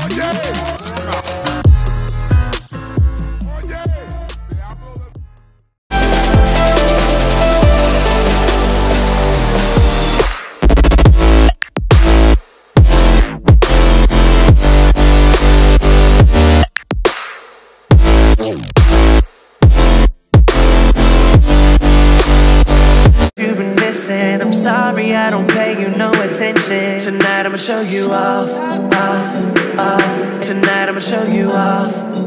You've been missing. I'm sorry I don't pay you no attention. Tonight I'ma show you off, off. Tonight I'ma show you off.